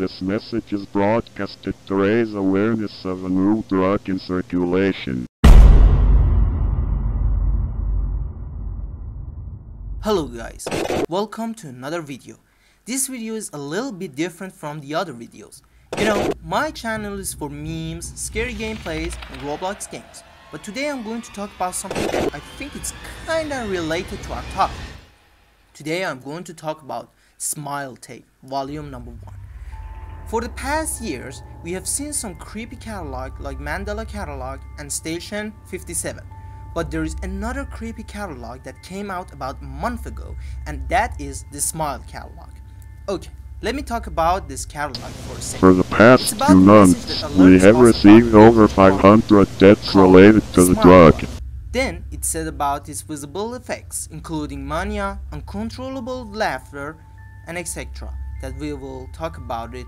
This message is broadcasted to raise awareness of a new drug in circulation. Hello guys, welcome to another video. This video is a little bit different from the other videos. You know, my channel is for memes, scary gameplays, and Roblox games. But today I'm going to talk about something that I think it's kinda related to our topic. Today I'm going to talk about Smile Tape, volume number 1. For the past years, we have seen some creepy catalog like Mandela Catalog and Station 57. But there is another creepy catalog that came out about a month ago and that is the Smile Catalog. Okay, let me talk about this catalog for a second. For the past two months, we have received over 500 deaths related to the drug. Drug. Then it said about its visible effects, including mania, uncontrollable laughter, and etc. That we will talk about it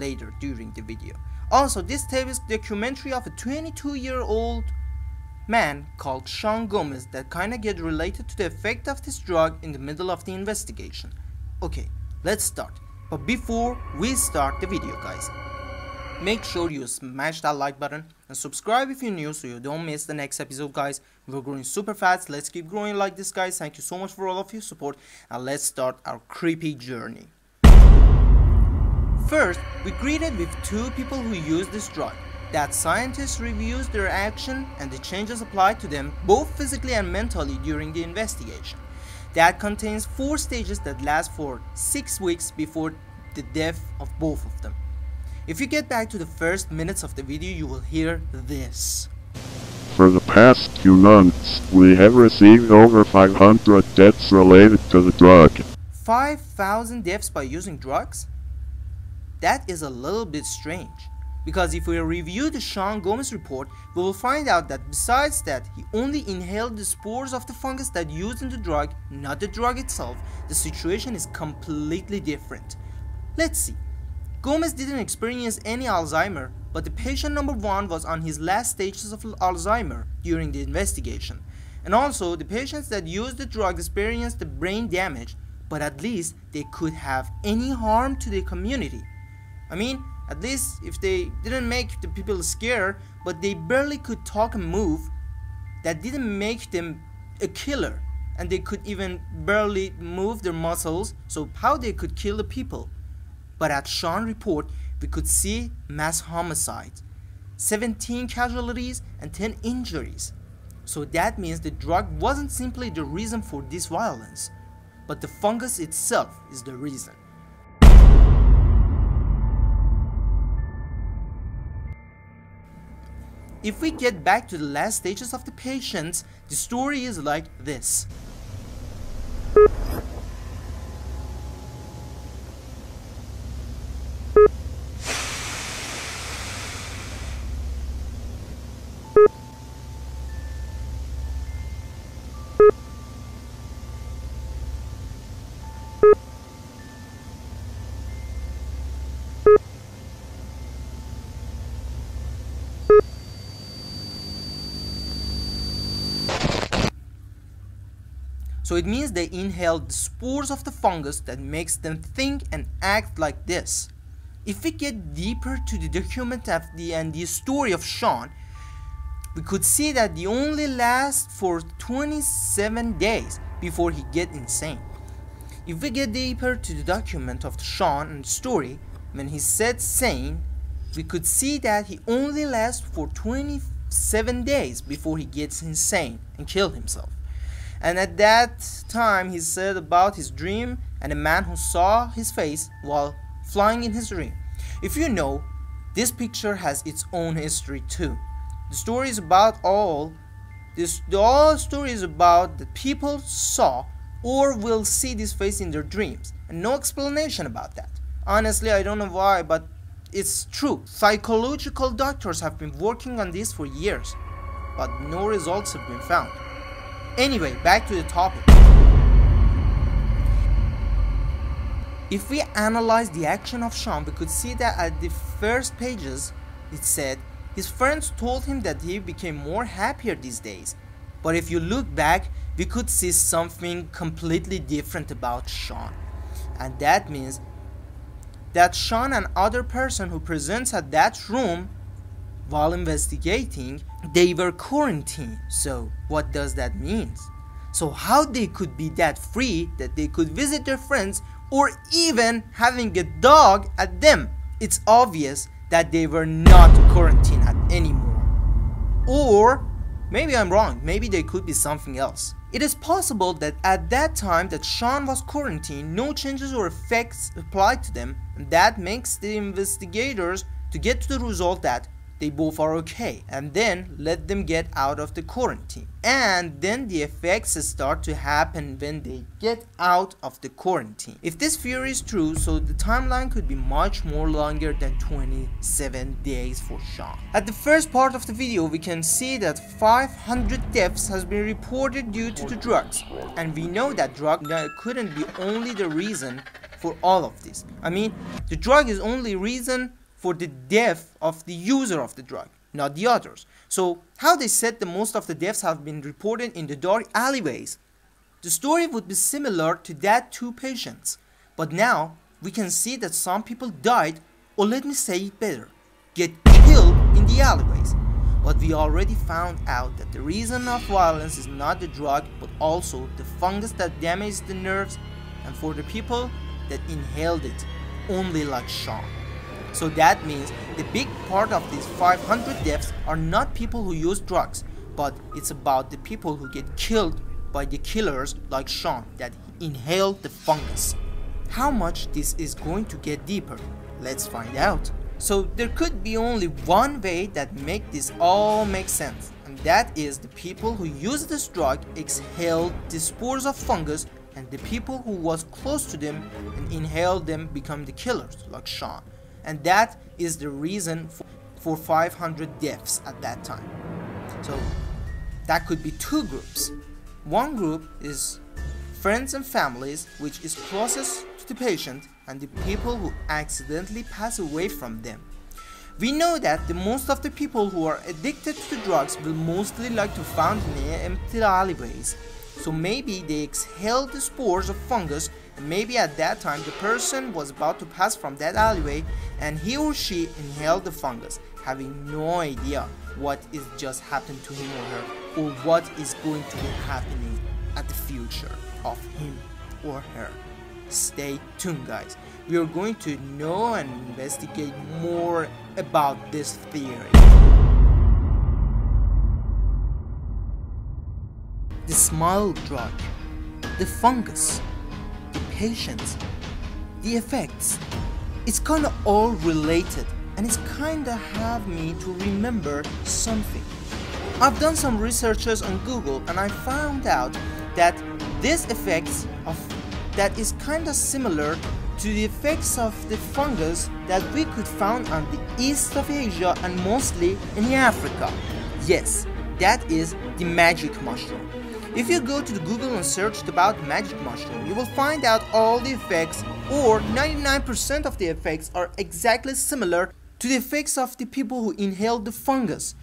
later during the video. Also, this tape is documentary of a 22 year old man called Sean Gomez that kinda get related to the effect of this drug in the middle of the investigation. Okay, let's start. But before we start the video guys, make sure you smash that like button and subscribe if you're new so you don't miss the next episode guys. We're growing super fast, let's keep growing like this guys. Thank you so much for all of your support and let's start our creepy journey. First, we greeted with two people who used this drug. That scientists reviews their action and the changes applied to them both physically and mentally during the investigation. That contains four stages that last for six weeks before the death of both of them. If you get back to the first minutes of the video, you will hear this. For the past few months, we have received over 500 deaths related to the drug. 5,000 deaths by using drugs? That is a little bit strange. Because if we review the Sean Gomez report, we will find out that besides that he only inhaled the spores of the fungus that used in the drug, not the drug itself, the situation is completely different. Let's see. Gomez didn't experience any Alzheimer, but the patient number one was on his last stages of Alzheimer during the investigation. And also, the patients that used the drug experienced the brain damage, but at least they could have any harm to the community. I mean, at least if they didn't make the people scared, but they barely could talk and move, that didn't make them a killer. And they could even barely move their muscles, so how they could kill the people. But at Sean report, we could see mass homicide, 17 casualties and 10 injuries. So that means the drug wasn't simply the reason for this violence, but the fungus itself is the reason. If we get back to the last stages of the patients, the story is like this. So it means they inhale the spores of the fungus that makes them think and act like this. If we get deeper to the document of the and the story of Sean, we could see that they only last for 27 days before he get insane. If we get deeper to the document of Sean and the story, when he said sane, we could see that he only lasts for 27 days before he gets insane and kill himself. And at that time, he said about his dream and a man who saw his face while flying in his dream. If you know, this picture has its own history too. The story is about all. This the all story is about that people saw or will see this face in their dreams, and no explanation about that. Honestly, I don't know why, but it's true. Psychological doctors have been working on this for years, but no results have been found. Anyway, back to the topic. If we analyze the action of Sean, we could see that at the first pages, it said his friends told him that he became more happier these days. But if you look back, we could see something completely different about Sean. And that means that Sean and other person who presents at that room while investigating, they were quarantined. So what does that mean? So how they could be that free that they could visit their friends or even having a dog at them? It's obvious that they were not quarantined anymore. Or maybe I'm wrong, maybe they could be something else. It is possible that at that time that Sean was quarantined, no changes or effects applied to them, and that makes the investigators to get to the result that they both are okay. And then let them get out of the quarantine. And then the effects start to happen when they get out of the quarantine. If this theory is true so the timeline could be much more longer than 27 days for Sean at the first part of the video we can see that 500 deaths has been reported due to the drugs. And we know that drug couldn't be only the reason for all of this. I mean the drug is only reason for the death of the user of the drug, not the others. So how they said that most of the deaths have been reported in the dark alleyways. The story would be similar to that two patients, but now we can see that some people died, or let me say it better, get killed in the alleyways. But we already found out that the reason of violence is not the drug, but also the fungus that damages the nerves, and for the people that inhaled it, only like Sean. So that means the big part of these 500 deaths are not people who use drugs, but it's about the people who get killed by the killers like Sean that inhaled the fungus. How much this is going to get deeper? Let's find out. So there could be only one way that make this all make sense and that is the people who use this drug exhaled the spores of fungus and the people who was close to them and inhaled them become the killers like Sean and that is the reason for, for 500 deaths at that time. So that could be two groups. One group is friends and families which is closest to the patient and the people who accidentally pass away from them. We know that the most of the people who are addicted to drugs will mostly like to found in empty alleyways. So maybe they exhaled the spores of fungus and maybe at that time the person was about to pass from that alleyway and he or she inhaled the fungus, having no idea what is just happened to him or her or what is going to be happening at the future of him or her. Stay tuned guys, we are going to know and investigate more about this theory. the smile drug, the fungus, the patients, the effects. It's kinda all related and it's kinda have me to remember something. I've done some researches on Google and I found out that this effects of that is kinda similar to the effects of the fungus that we could find on the east of Asia and mostly in Africa. Yes, that is the magic mushroom. If you go to the Google and search about magic mushroom, you will find out all the effects or 99% of the effects are exactly similar to the effects of the people who inhaled the fungus.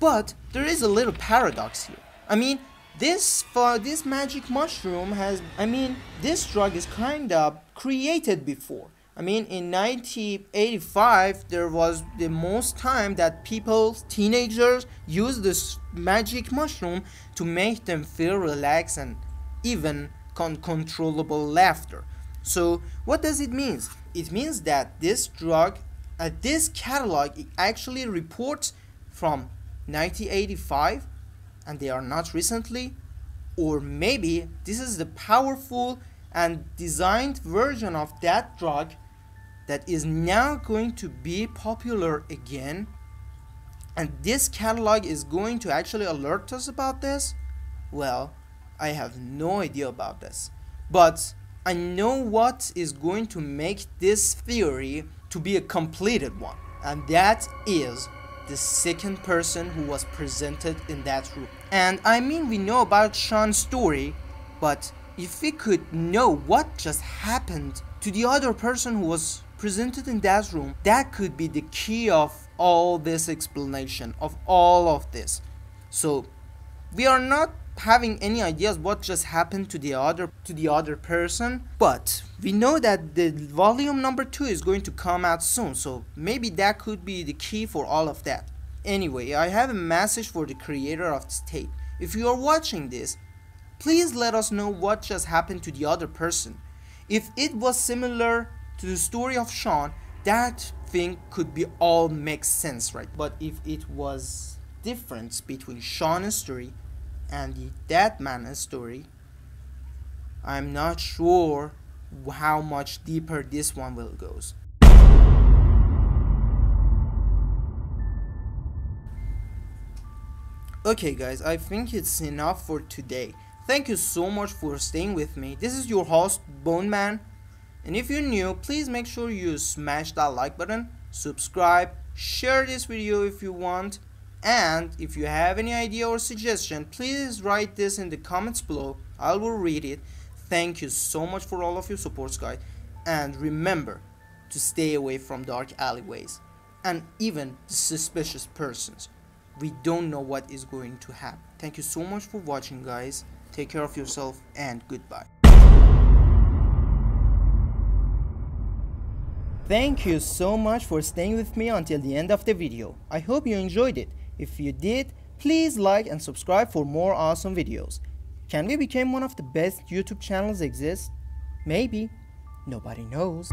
But there is a little paradox here. I mean, this for this magic mushroom has I mean, this drug is kind of created before. I mean, in 1985, there was the most time that people, teenagers, used this magic mushroom to make them feel relaxed and even uncontrollable laughter. So, what does it mean? It means that this drug, uh, this catalog, actually reports from 1985, and they are not recently, or maybe this is the powerful and designed version of that drug that is now going to be popular again. And this catalog is going to actually alert us about this? Well I have no idea about this. But I know what is going to make this theory to be a completed one. And that is the second person who was presented in that room. And I mean we know about Sean's story but if we could know what just happened to the other person who was presented in that room, that could be the key of all this explanation, of all of this. So, we are not having any ideas what just happened to the other to the other person but we know that the volume number two is going to come out soon so maybe that could be the key for all of that. Anyway i have a message for the creator of this tape. If you are watching this please let us know what just happened to the other person. If it was similar to the story of sean that thing could be all make sense right but if it was difference between sean's story and the dead man story, I'm not sure how much deeper this one will goes. Okay guys, I think it's enough for today. Thank you so much for staying with me. This is your host BONMAN. And if you're new, please make sure you smash that like button, subscribe, share this video if you want and if you have any idea or suggestion, please write this in the comments below. I will read it. Thank you so much for all of your supports, guys. And remember to stay away from dark alleyways and even suspicious persons. We don't know what is going to happen. Thank you so much for watching, guys. Take care of yourself and goodbye. Thank you so much for staying with me until the end of the video. I hope you enjoyed it. If you did, please like and subscribe for more awesome videos. Can we become one of the best YouTube channels exist? Maybe. Nobody knows.